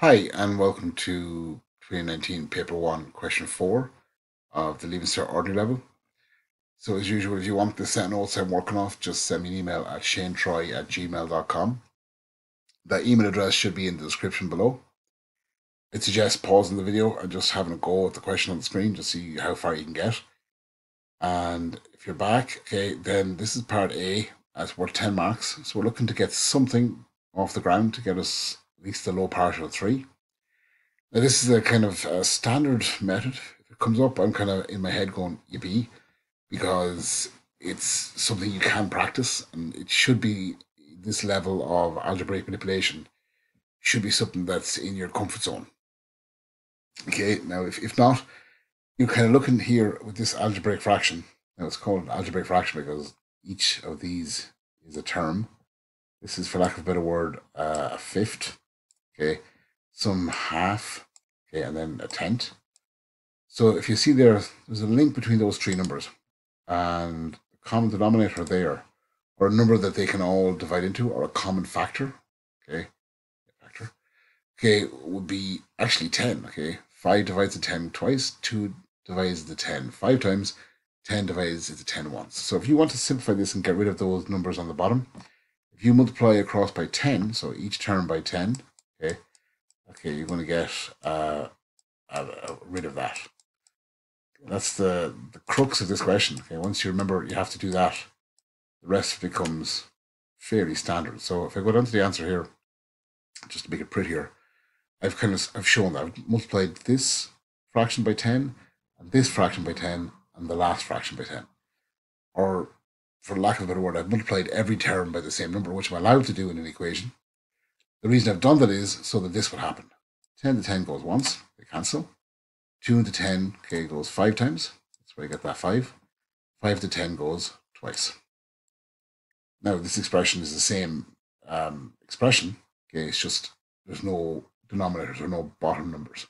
Hi, and welcome to 2019 Paper 1, Question 4 of the Leaving Cert Ordinary Level. So as usual, if you want the set notes I'm working off, just send me an email at shanetroy at gmail.com. That email address should be in the description below. I suggest pausing the video and just having a go at the question on the screen to see how far you can get. And if you're back, okay, then this is part A. That's worth 10 marks. So we're looking to get something off the ground to get us at least the low partial 3. Now this is a kind of a standard method. If it comes up, I'm kind of in my head going, yippee, because it's something you can practice and it should be this level of algebraic manipulation should be something that's in your comfort zone. Okay, now if, if not, you're kind of looking here with this algebraic fraction. Now it's called algebraic fraction because each of these is a term. This is, for lack of a better word, uh, a fifth. Okay, some half. Okay, and then a tenth. So if you see there, there's a link between those three numbers, and the common denominator there, or a number that they can all divide into, or a common factor. Okay, factor. Okay, would be actually ten. Okay, five divides the ten twice. Two divides the 10 five times, 10 divides into 10 once. So if you want to simplify this and get rid of those numbers on the bottom, if you multiply across by 10, so each term by 10, okay, okay, you're going to get uh, uh, uh, rid of that. That's the, the crux of this question. Okay, once you remember you have to do that, the rest becomes fairly standard. So if I go down to the answer here, just to make it prettier, I've kind of I've shown that I've multiplied this fraction by 10 and this fraction by 10 and the last fraction by 10. Or, for lack of a better word, I've multiplied every term by the same number, which I'm allowed to do in an equation. The reason I've done that is so that this would happen. 10 to 10 goes once, they cancel. 2 into 10 okay, goes 5 times. That's where I get that 5. 5 to 10 goes twice. Now, this expression is the same um, expression. Okay, it's just there's no denominators or no bottom numbers.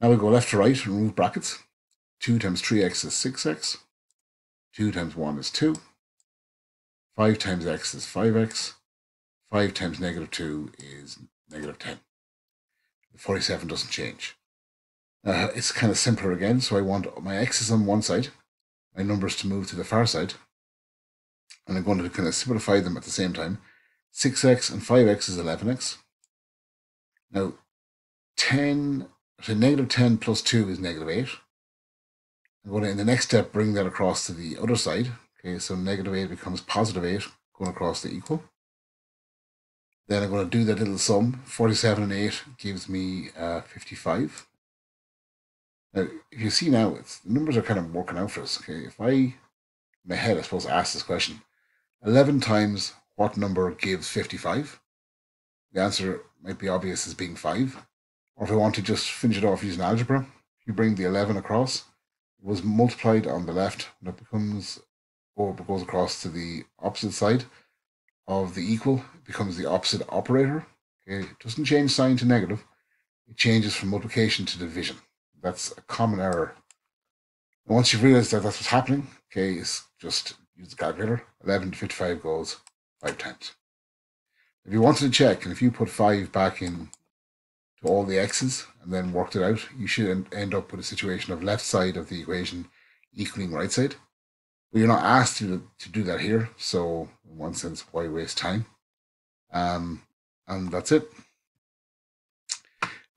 Now we go left to right and remove brackets. 2 times 3x is 6x. 2 times 1 is 2. 5 times x is 5x. 5 times negative 2 is negative 10. The 47 doesn't change. Uh, it's kind of simpler again, so I want my x's on one side, my numbers to move to the far side, and I'm going to kind of simplify them at the same time. 6x and 5x is 11x. Now, 10 so negative 10 plus 2 is negative 8. I'm going to, in the next step, bring that across to the other side. Okay, so negative 8 becomes positive 8 going across the equal. Then I'm going to do that little sum. 47 and 8 gives me uh, 55. Now, if you see now, it's, the numbers are kind of working out for us. Okay, if I, in my head, I suppose, ask this question 11 times what number gives 55? The answer might be obvious as being 5. Or if I want to just finish it off using algebra, you bring the 11 across, it was multiplied on the left, and it becomes, or it goes across to the opposite side of the equal, becomes the opposite operator. Okay, it doesn't change sign to negative, it changes from multiplication to division. That's a common error. And once you've realized that that's what's happening, okay, is just use the calculator. 11 to 55 goes five times. If you wanted to check, and if you put five back in to all the x's and then worked it out, you should end up with a situation of left side of the equation equaling right side. But you're not asked to, to do that here, so in one sense, why waste time? Um, and that's it.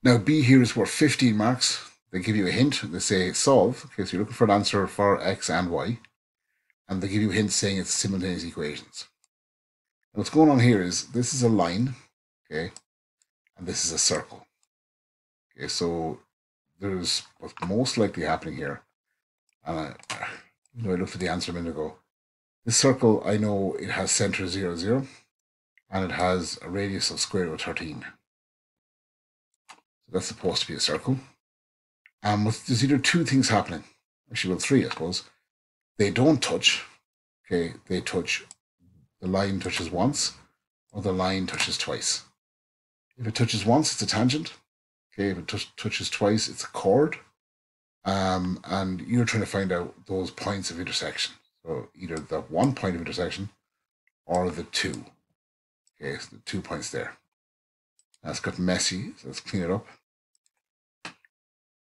Now B here is worth 15 marks. They give you a hint. They say solve. Okay, so you're looking for an answer for x and y. And they give you hints saying it's simultaneous equations. And what's going on here is this is a line, okay, and this is a circle. Okay, so there's what's most likely happening here. And I, you know, I looked at the answer a minute ago. This circle, I know it has center 0, 0, and it has a radius of square root of 13. So that's supposed to be a circle. And with, there's either two things happening. Actually, well, three, I suppose. They don't touch. Okay, they touch, the line touches once, or the line touches twice. If it touches once, it's a tangent. Okay, if it touches twice, it's a chord. Um, and you're trying to find out those points of intersection. So either the one point of intersection or the two. Okay, so the two points there. That's got messy, so let's clean it up.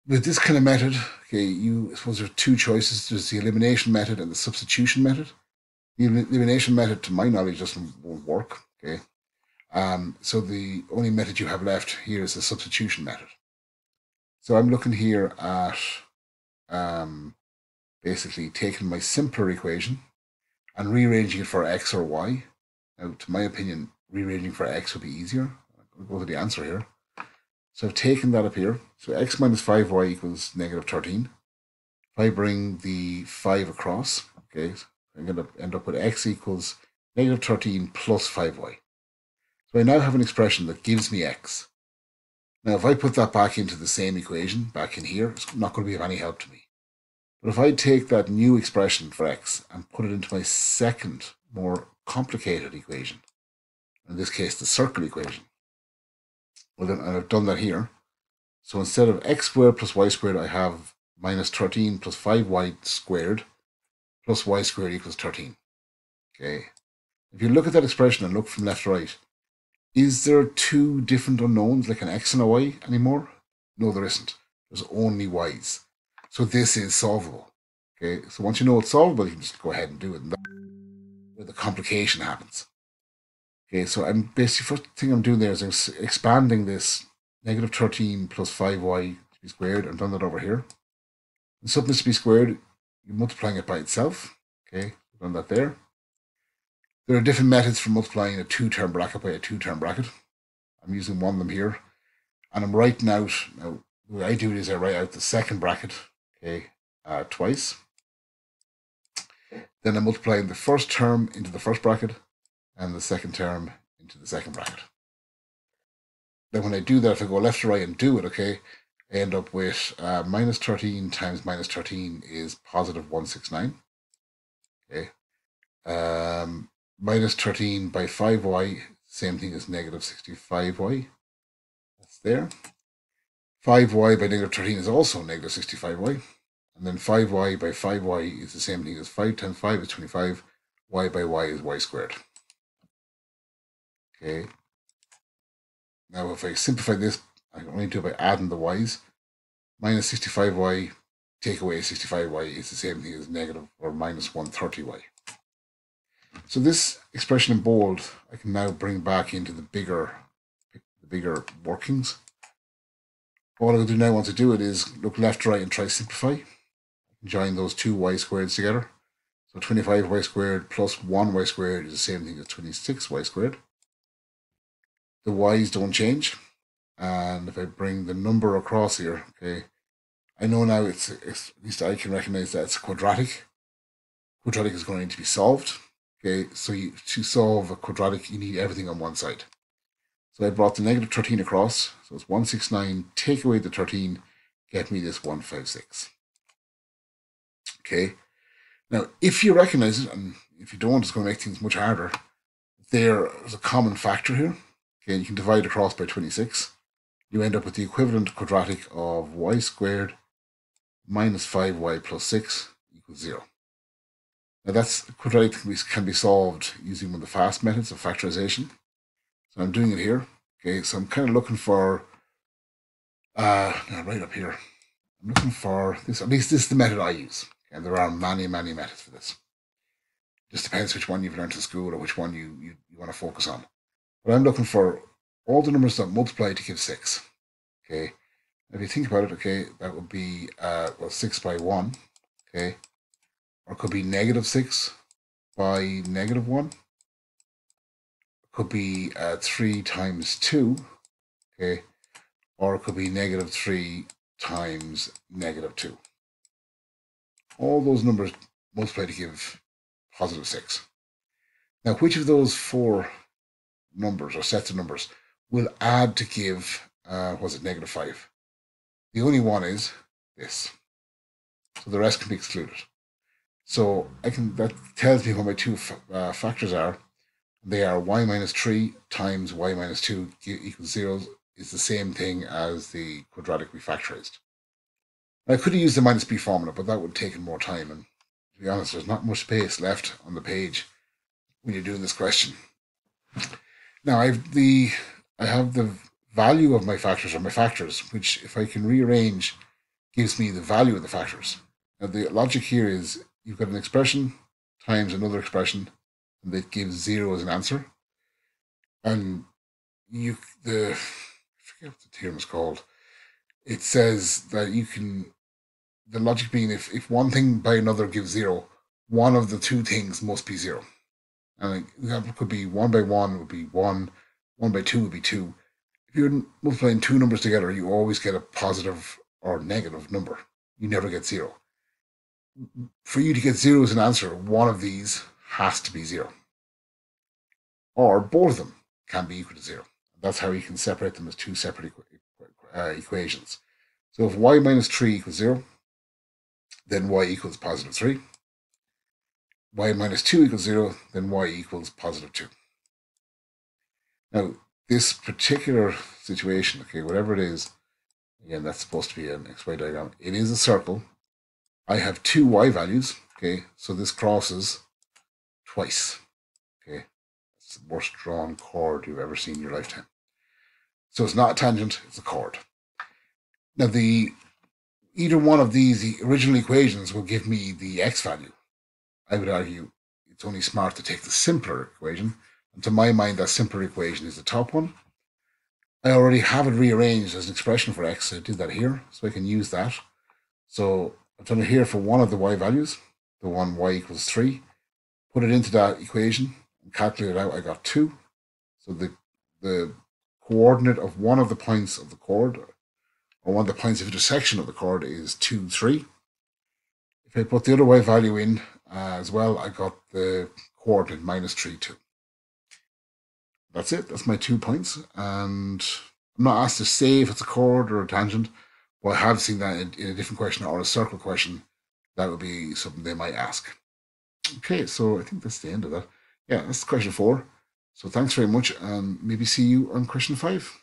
With this kind of method, okay, you I suppose there are two choices. There's the elimination method and the substitution method. The elimination method, to my knowledge, doesn't won't work. Okay, um, so the only method you have left here is the substitution method. So I'm looking here at um, basically taking my simpler equation and rearranging it for x or y. Now, to my opinion, rearranging for x would be easier. I'll go to the answer here. So I've taken that up here. So x minus 5y equals negative 13. If I bring the 5 across, okay, I'm going to end up with x equals negative 13 plus 5y. So I now have an expression that gives me x. Now, if I put that back into the same equation, back in here, it's not going to be of any help to me. But if I take that new expression for x and put it into my second, more complicated equation, in this case, the circle equation, well, then I've done that here. So instead of x squared plus y squared, I have minus 13 plus 5y squared plus y squared equals 13. Okay. If you look at that expression and look from left to right, is there two different unknowns, like an x and a y anymore? No, there isn't. There's only y's. So this is solvable. Okay, so once you know it's solvable, you can just go ahead and do it. And that's where the complication happens. Okay, so I'm basically, first thing I'm doing there is expanding this negative 13 plus 5y to be squared. I've done that over here. And something to be squared, you're multiplying it by itself. Okay, done that there. There are different methods for multiplying a two-term bracket by a two-term bracket. I'm using one of them here. And I'm writing out, now, the way I do it is I write out the second bracket, okay, uh, twice. Then I'm multiplying the first term into the first bracket and the second term into the second bracket. Then when I do that, if I go left to right and do it, okay, I end up with uh, minus 13 times minus 13 is positive 169. Okay. Um, minus 13 by 5y, same thing as negative 65y. That's there. 5y by negative 13 is also negative 65y. And then 5y by 5y is the same thing as 5 times 5 is 25. y by y is y squared. Okay. Now if I simplify this, I can only do it by adding the y's. Minus 65y, take away 65y is the same thing as negative or minus 130y. So this expression in bold, I can now bring back into the bigger, the bigger workings. All I'll do now once I do it is look left right and try simplify. Join those two y squareds together. So 25y squared plus 1y squared is the same thing as 26y squared. The y's don't change. And if I bring the number across here, okay, I know now it's, it's at least I can recognize that it's quadratic. Quadratic is going to be solved. Okay, so you, to solve a quadratic, you need everything on one side. So I brought the negative 13 across. So it's 169, take away the 13, get me this 156. Okay, now if you recognize it, and if you don't, it's going to make things much harder. There is a common factor here. Okay, you can divide across by 26. You end up with the equivalent quadratic of y squared minus 5y plus 6 equals 0. Now that's quadratic can be solved using one of the fast methods of factorization. So I'm doing it here. Okay, so I'm kind of looking for, uh, right up here. I'm looking for this, at least this is the method I use. And there are many, many methods for this. Just depends which one you've learned in school or which one you, you, you want to focus on. But I'm looking for all the numbers that multiply to give six. Okay. If you think about it, okay, that would be uh well six by one. Okay or could be negative 6 by negative 1. Could be uh, 3 times 2, okay, or it could be negative 3 times negative 2. All those numbers multiply to give positive 6. Now, which of those four numbers or sets of numbers will add to give, uh, was it negative 5? The only one is this. So the rest can be excluded. So I can that tells me what my two uh, factors are. They are y minus 3 times y minus 2 equals 0 is the same thing as the quadratic we factorized. I could have used the minus b formula, but that would have taken more time. And to be honest, there's not much space left on the page when you're doing this question. Now I've the I have the value of my factors or my factors, which if I can rearrange gives me the value of the factors. Now the logic here is you've got an expression times another expression and that gives zero as an answer. And you the I forget what the theorem is called. It says that you can the logic being if, if one thing by another gives zero, one of the two things must be zero. And an example could be one by one would be one, one by two would be two. If you're multiplying two numbers together, you always get a positive or negative number. You never get zero. For you to get zero as an answer, one of these has to be zero. Or both of them can be equal to zero. That's how you can separate them as two separate equ- uh, equations. So if y minus 3 equals 0, then y equals positive 3. y minus 2 equals 0, then y equals positive 2. Now, this particular situation, okay, whatever it is, again, that's supposed to be an xy diagram. It is a circle. I have two y values, okay, so this crosses twice, okay. It's the worst drawn chord you've ever seen in your lifetime. So it's not a tangent, it's a chord. Now, the either one of these the original equations will give me the x value. I would argue it's only smart to take the simpler equation. And to my mind, that simpler equation is the top one. I already have it rearranged as an expression for x. So I did that here, so I can use that. So Done it here for one of the y values, the one y equals 3. Put it into that equation and calculate it out. I got 2. So the, the coordinate of one of the points of the chord or one of the points of intersection of the chord is 2, 3. If I put the other y value in uh, as well, I got the coordinate minus 3, 2. That's it. That's my two points. And I'm not asked to say if it's a chord or a tangent, but I have seen that in, in a different question or a circle question. That would be something they might ask. Okay, so I think that's the end of that. Yeah, that's question four. So thanks very much, and maybe see you on question five.